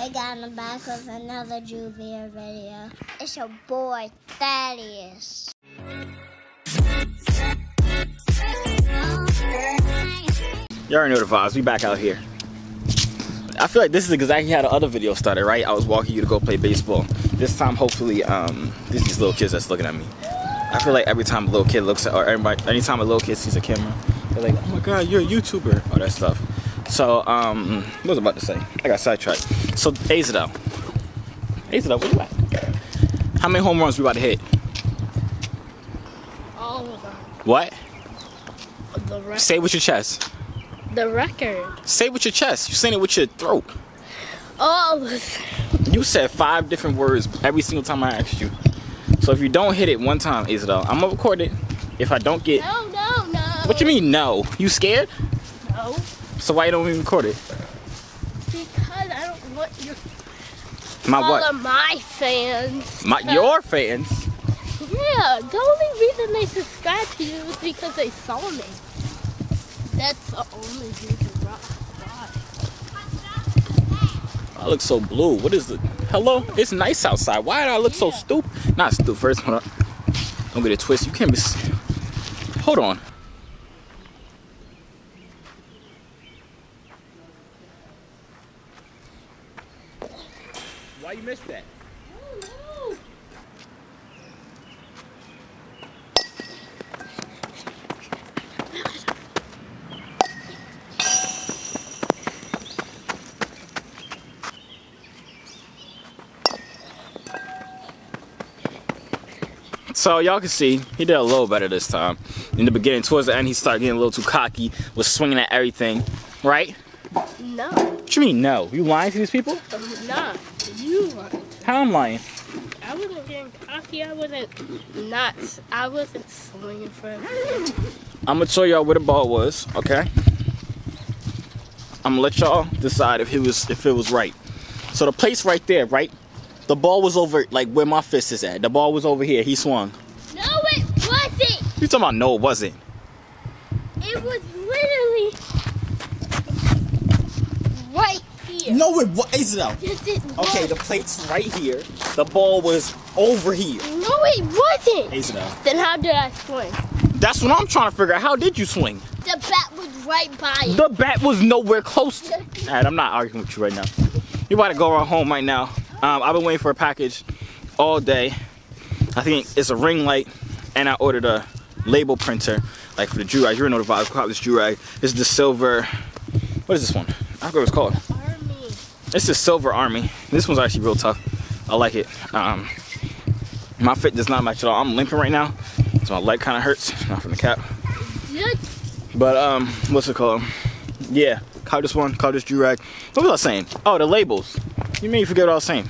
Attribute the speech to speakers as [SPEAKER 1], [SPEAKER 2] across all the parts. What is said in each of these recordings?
[SPEAKER 1] I got in the back with another Joovier video. It's your boy, Thaddeus.
[SPEAKER 2] You already know the vibes. We back out here. I feel like this is exactly how the other video started, right? I was walking you to go play baseball. This time, hopefully, um, this these little kids that's looking at me. I feel like every time a little kid looks at, or everybody, anytime a little kid sees a camera, they're like, oh my god, you're a YouTuber, all that stuff. So, um, what was I about to say? I got sidetracked. So, Azadel. Azadel, where you at? How many home runs we about to hit?
[SPEAKER 3] All of them.
[SPEAKER 2] What?
[SPEAKER 3] The, record.
[SPEAKER 2] Say it with your chest.
[SPEAKER 3] the record.
[SPEAKER 2] Say it with your chest. You saying it with your throat.
[SPEAKER 3] All of them.
[SPEAKER 2] You said five different words every single time I asked you. So if you don't hit it one time, Isabel, I'm gonna record it. If I don't get,
[SPEAKER 3] No, no, no.
[SPEAKER 2] what you mean no? You scared?
[SPEAKER 3] No.
[SPEAKER 2] So why you don't even record it?
[SPEAKER 3] Because I don't want your
[SPEAKER 2] My
[SPEAKER 3] all
[SPEAKER 2] what?
[SPEAKER 3] of my fans.
[SPEAKER 2] My your fans.
[SPEAKER 3] Yeah, the only reason they subscribe to you is because they saw me. That's the only reason why.
[SPEAKER 2] I look so blue. What is it? Hello? It's nice outside. Why do I look so stupid? Not stupid. First, hold on. Don't get it twisted. You can't be. Hold on. Why you missed that? So y'all can see he did a little better this time. In the beginning, towards the end, he started getting a little too cocky, was swinging at everything, right?
[SPEAKER 3] No,
[SPEAKER 2] What you mean no? You lying to these people?
[SPEAKER 3] I'm not. You are.
[SPEAKER 2] How I'm lying?
[SPEAKER 3] I wasn't getting cocky. I wasn't not. I wasn't swinging for everything.
[SPEAKER 2] I'm gonna show y'all where the ball was, okay? I'm gonna let y'all decide if it was if it was right. So the place right there, right? The ball was over like where my fist is at. The ball was over here. He swung.
[SPEAKER 3] No, it wasn't.
[SPEAKER 2] You talking about no, it wasn't?
[SPEAKER 3] It was literally right here.
[SPEAKER 2] No, it was. Isabel.
[SPEAKER 3] Yes, it
[SPEAKER 2] Okay, the plate's right here. The ball was over here.
[SPEAKER 3] No, it wasn't.
[SPEAKER 2] Isabel.
[SPEAKER 3] Then how did I swing?
[SPEAKER 2] That's what I'm trying to figure out. How did you swing?
[SPEAKER 3] The bat was right by it.
[SPEAKER 2] The bat was nowhere close. To- Alright, I'm not arguing with you right now. You about to go around home right now. Um, I've been waiting for a package all day. I think it's a ring light, and I ordered a label printer, like for the Joorag. You already know the vibe. Call this Joorag. This is the silver. What is this one? I forgot what it's called. It's the Silver Army. This one's actually real tough. I like it. Um, my fit does not match at all. I'm limping right now, so my leg kind of hurts. Not from the cap. But um, what's it called? Yeah, call this one, call this Durag. What was I saying? Oh, the labels. You me forget what I was saying.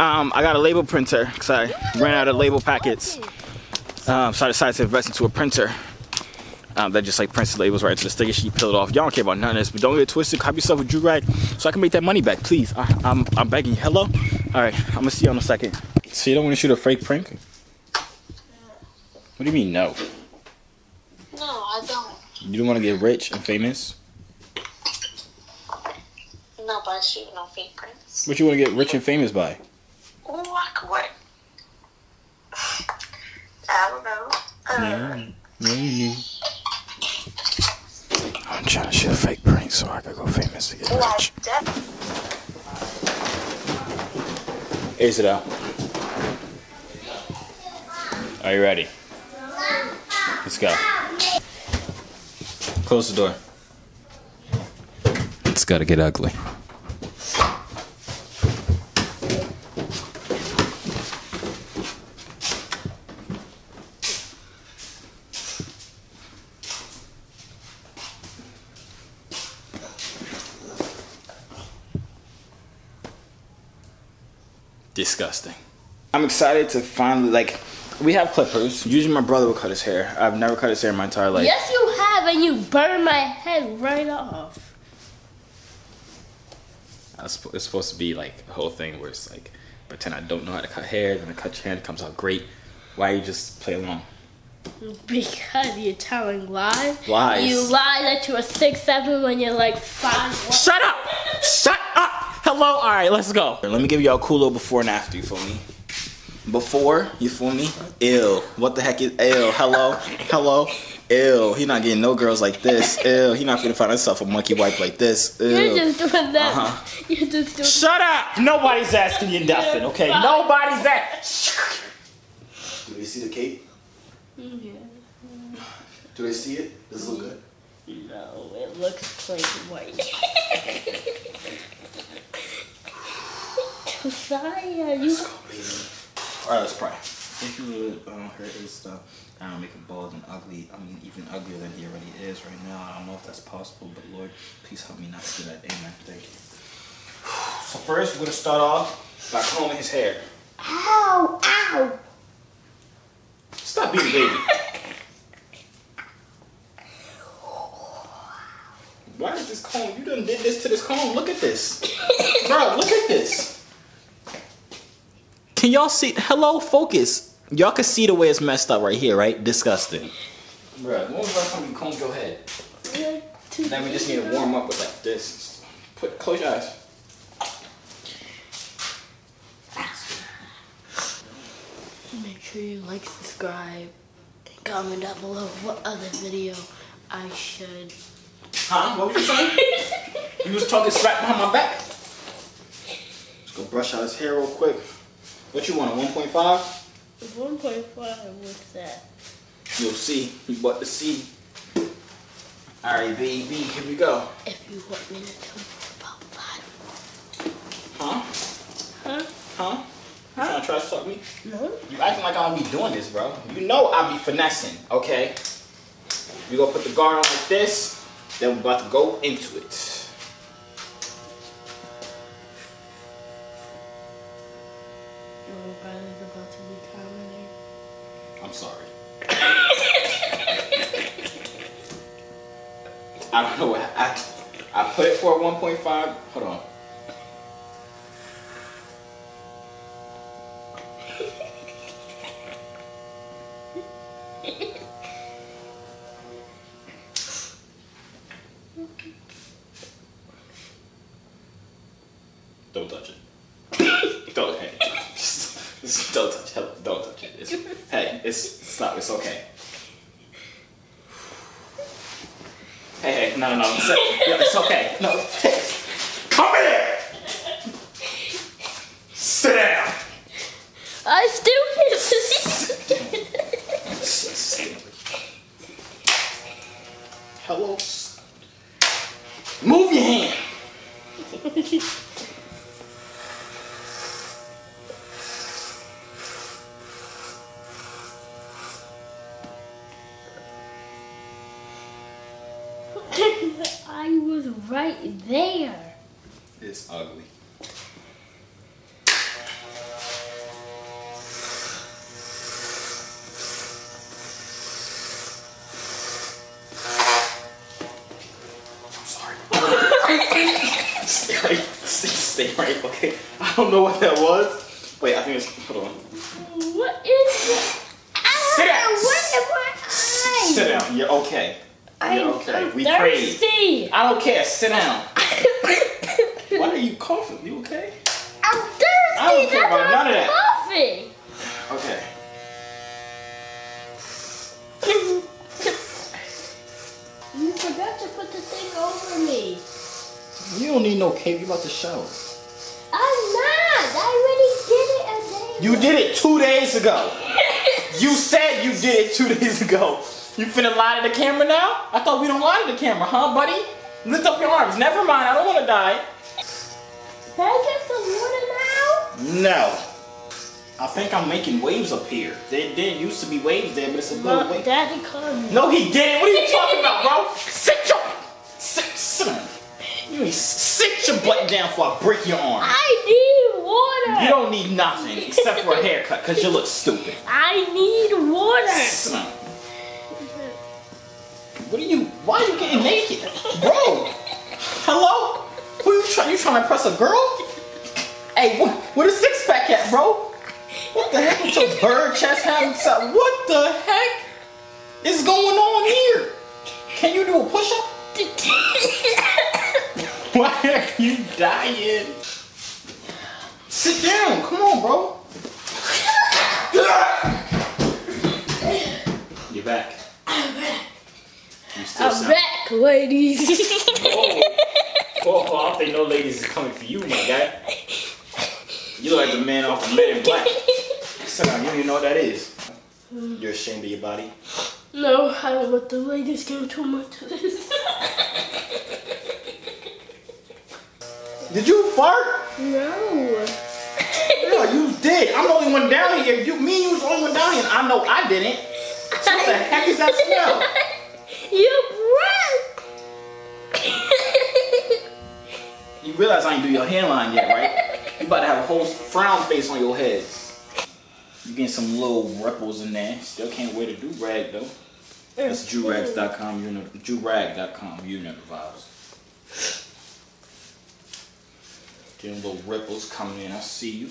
[SPEAKER 2] Um, I got a label printer because I ran out of label packets. Um, so I decided to invest into a printer um, that just like prints the labels right into the sticker sheet, peel it off. Y'all don't care about none of this, but don't get twisted. Copy yourself a Durag so I can make that money back, please. I, I'm I'm begging you. Hello. All right, I'm gonna see you in a second. So you don't want to shoot a fake prank? What do you mean no?
[SPEAKER 4] No, I don't.
[SPEAKER 2] You don't want to get rich and famous?
[SPEAKER 4] No, but I shoot no fake prints.
[SPEAKER 2] What you want to get rich and famous by?
[SPEAKER 4] Oh, I could work. I don't know. Uh,
[SPEAKER 2] I'm trying to shoot a fake prank so I could go famous to get
[SPEAKER 4] like
[SPEAKER 2] rich.
[SPEAKER 4] that.
[SPEAKER 2] Ace it out. Are you ready? Let's go. Close the door. It's gotta get ugly. Disgusting. I'm excited to finally like. We have clippers. Usually my brother will cut his hair. I've never cut his hair in my entire life.
[SPEAKER 3] Yes, you have, and you burned my head right off.
[SPEAKER 2] I was It's supposed to be like a whole thing where it's like pretend I don't know how to cut hair, then I cut your hand, it comes out great. Why you just play along?
[SPEAKER 3] Because you're telling lies.
[SPEAKER 2] Lies.
[SPEAKER 3] You lie that you were six seven when you're like five. one.
[SPEAKER 2] Shut up! Shut up! Hello? Alright, let's go. Let me give y'all a cool little before and after, you feel me? Before, you feel me? Ill. What the heck is ill? Hello? Hello? Ill. He not getting no girls like this. Ill. He not gonna find himself a monkey wife like this. Ill.
[SPEAKER 3] You're just doing that.
[SPEAKER 2] Uh-huh.
[SPEAKER 3] You're just doing that.
[SPEAKER 2] Shut up! Nobody's asking you nothing, okay?
[SPEAKER 3] Fine.
[SPEAKER 2] Nobody's asking. Do they see the cape?
[SPEAKER 3] Yeah.
[SPEAKER 2] Do they see it? Does it look good?
[SPEAKER 3] No, it looks plain white. Josiah, you.
[SPEAKER 2] Alright, let's pray. Thank you, Lord, um, hurt his stuff. I don't make him bald and ugly. I mean, even uglier than he already is right now. I don't know if that's possible, but Lord, please help me not to do that. Amen. Thank you. So first, we're gonna start off by combing his hair.
[SPEAKER 1] Ow! Ow!
[SPEAKER 2] Stop being a baby. Why is this comb? You done did this to this comb. Look at this. Bro, look at this. Can y'all see? Hello, focus. Y'all can see the way it's messed up right here, right? Disgusting. Bro, when was the last time you combed your head? Then we just need to warm up with like this. Put close your eyes.
[SPEAKER 3] Make sure you like, subscribe, and comment down below what other video I should.
[SPEAKER 2] Huh? What was you saying? you was talking smack behind my back. Let's go brush out his hair real quick. What you want? A 1.5?
[SPEAKER 3] 1.5, what's that?
[SPEAKER 2] You'll see. You bought the C. Alright, baby, here we go.
[SPEAKER 3] If you want me to tell you about five.
[SPEAKER 2] Huh?
[SPEAKER 3] Huh?
[SPEAKER 2] Huh? You trying to trash talk me?
[SPEAKER 3] No?
[SPEAKER 2] You acting like I don't be doing this, bro. You know I be finessing, okay? We gonna put the guard on like this, then we're about to go into it.
[SPEAKER 3] Nobody's about to be commenting.
[SPEAKER 2] I'm sorry. I don't know what I I put it for 1.5. Hold on. Don't touch it. don't. Hey. Don't touch it. Don't touch it. It's, hey, it's stop. It's okay. Hey, hey, no, no, no. It's, yeah, it's okay. No, hey, come here. Sit down.
[SPEAKER 3] I still can't see.
[SPEAKER 2] Hello. Move your hand. stay right. Stay, stay right. Okay. I don't know what that was. Wait, I think it's. Hold on.
[SPEAKER 3] What is that?
[SPEAKER 2] Sit down. Sit down. You're okay. You're okay.
[SPEAKER 3] I'm
[SPEAKER 2] we prayed.
[SPEAKER 3] thirsty.
[SPEAKER 2] I don't care. Sit down. Why are you coughing? You okay?
[SPEAKER 3] I'm thirsty.
[SPEAKER 2] I don't care about none of
[SPEAKER 3] I'm
[SPEAKER 2] that.
[SPEAKER 3] coughing.
[SPEAKER 2] Okay.
[SPEAKER 3] You forgot to put the thing over me.
[SPEAKER 2] You don't need no cape. You about to show.
[SPEAKER 1] I'm not. I already did it a day
[SPEAKER 2] You did it two days ago. You said you did it two days ago. You finna lie to the camera now? I thought we don't lie to the camera, huh, buddy? Lift up your arms. Never mind. I don't want to die.
[SPEAKER 1] Can I get some water now?
[SPEAKER 2] No. I think I'm making waves up here. There did used to be waves there, but it's a little wave.
[SPEAKER 3] Daddy called me.
[SPEAKER 2] No, he didn't. What are you talking about, bro? Sit your sit, sit down. To sit your butt down before I break your arm.
[SPEAKER 3] I need water.
[SPEAKER 2] You don't need nothing except for a haircut, cause you look stupid.
[SPEAKER 3] I need water.
[SPEAKER 2] Down. What are you? Why are you getting naked, bro? Hello? Who you trying? You trying to impress a girl? Hey, what? What a six pack at, bro? What the heck with your bird chest having something? What the heck is going on here? Can you do a push up? Why are you dying? Sit down. Come on, bro. You're back. You still
[SPEAKER 3] I'm
[SPEAKER 2] sound-
[SPEAKER 3] back, ladies.
[SPEAKER 2] Oh, oh, oh, I don't think no ladies is coming for you, my guy. You look like the man off of Men in Black. Sit down. You don't even know what that is. You're ashamed of your body.
[SPEAKER 3] no, I don't let the ladies give too much
[SPEAKER 2] Did you fart?
[SPEAKER 3] no.
[SPEAKER 2] No, you did. I'm the only one down here. You, me, you was the only one down here. and I know I didn't. So what the heck is that smell?
[SPEAKER 3] You breath.
[SPEAKER 2] You realize I ain't do your hairline yet, right? You about to have a whole frown face on your head. You getting some little ripples in there. Still can't wear the do rag though. That's joorags.com. You know, joorag.com. You know the vibes. Getting little ripples coming in. I see you.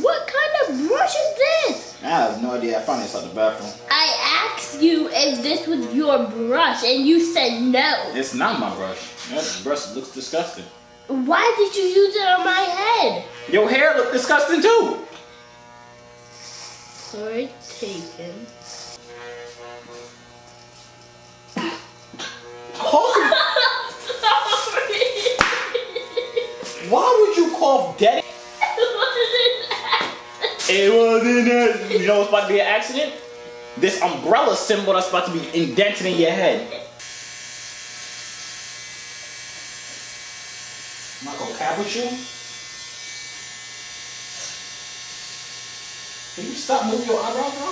[SPEAKER 3] What kind of brush is this?
[SPEAKER 2] I have no idea. I found this out the bathroom.
[SPEAKER 3] I asked you if this was your brush, and you said no.
[SPEAKER 2] It's not my brush. That brush looks disgusting.
[SPEAKER 3] Why did you use it on my head?
[SPEAKER 2] Your hair look disgusting too.
[SPEAKER 3] Point taken.
[SPEAKER 2] Cough dead? It wasn't a, you know what's about to be an accident? This umbrella symbol that's about to be indented in your head. I'm not gonna cap with you. Can you stop moving your eyebrows, bro?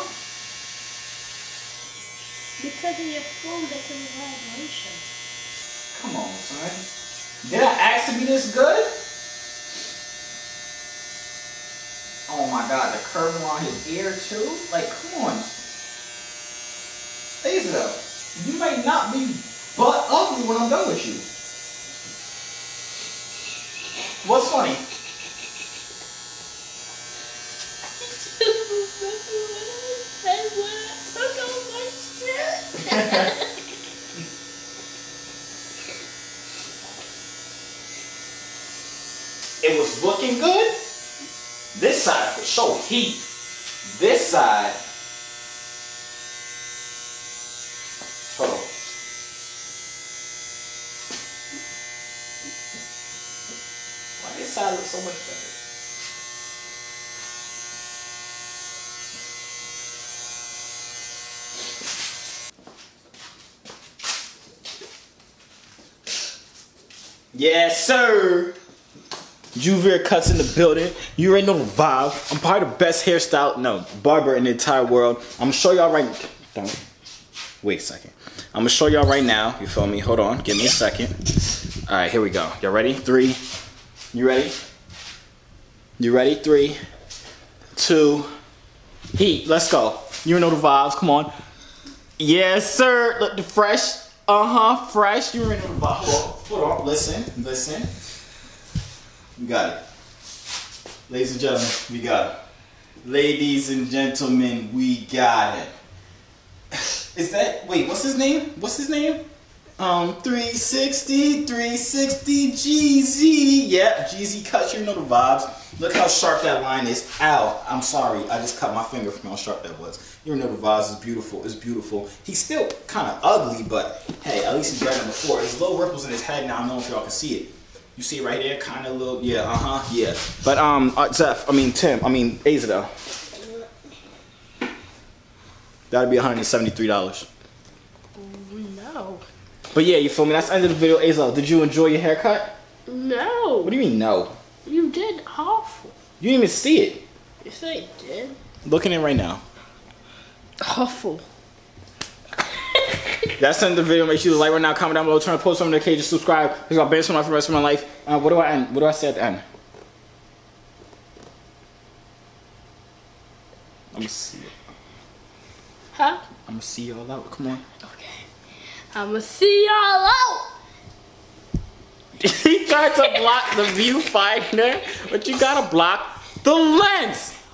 [SPEAKER 3] Because of your food that can vibration.
[SPEAKER 2] Come on, son. Did I ask to be this good? Oh my god, the curve along his ear too? Like, come on. Asa, you may not be butt ugly when I'm done with you. What's funny? It was looking good. This side for sure heat. This side. Hold on. Why this side looks so much better? Yes, sir. Joovier cuts in the building. You already know the vibe. I'm probably the best hairstyle, no, barber in the entire world. I'm gonna show y'all right. Don't. Wait a second. I'm gonna show y'all right now. You feel me? Hold on. Give me a second. All right, here we go. Y'all ready? Three. You ready? You ready? Three, two, heat. Let's go. You know the vibes. Come on. Yes, sir. Look, the fresh. Uh huh. Fresh. You know the vibes. Hold on. Listen. Listen. We got it. Ladies and gentlemen, we got it. Ladies and gentlemen, we got it. Is that wait, what's his name? What's his name? Um 360, 360 GZ. Yeah, GZ cuts, you know the vibes. Look how sharp that line is. Ow, I'm sorry. I just cut my finger from how sharp that was. You know the vibes is beautiful. It's beautiful. He's still kind of ugly, but hey, at least he's better than before. There's little ripples in his head now. I don't know if y'all can see it. You see right there, kind of little, yeah, uh huh, yeah. But um, uh, Zeph, I mean Tim, I mean Asa though. That'd be 173 dollars.
[SPEAKER 3] No.
[SPEAKER 2] But yeah, you feel me? That's the end of the video. Asa, did you enjoy your haircut?
[SPEAKER 3] No.
[SPEAKER 2] What do you mean no?
[SPEAKER 3] You did awful.
[SPEAKER 2] You didn't even see it.
[SPEAKER 3] Yes, I did.
[SPEAKER 2] Looking in right now.
[SPEAKER 3] Awful.
[SPEAKER 2] That's the end of the video. Make sure you like right now, comment down below, turn on post on the cage, subscribe. Because I'll been for the rest of my life. Uh, what do I end? What do I say at the end? I'm gonna see it.
[SPEAKER 3] Huh?
[SPEAKER 2] I'm gonna see y'all out. Come on.
[SPEAKER 3] Okay. I'ma see y'all out.
[SPEAKER 2] he tried to block the viewfinder, but you gotta block the lens.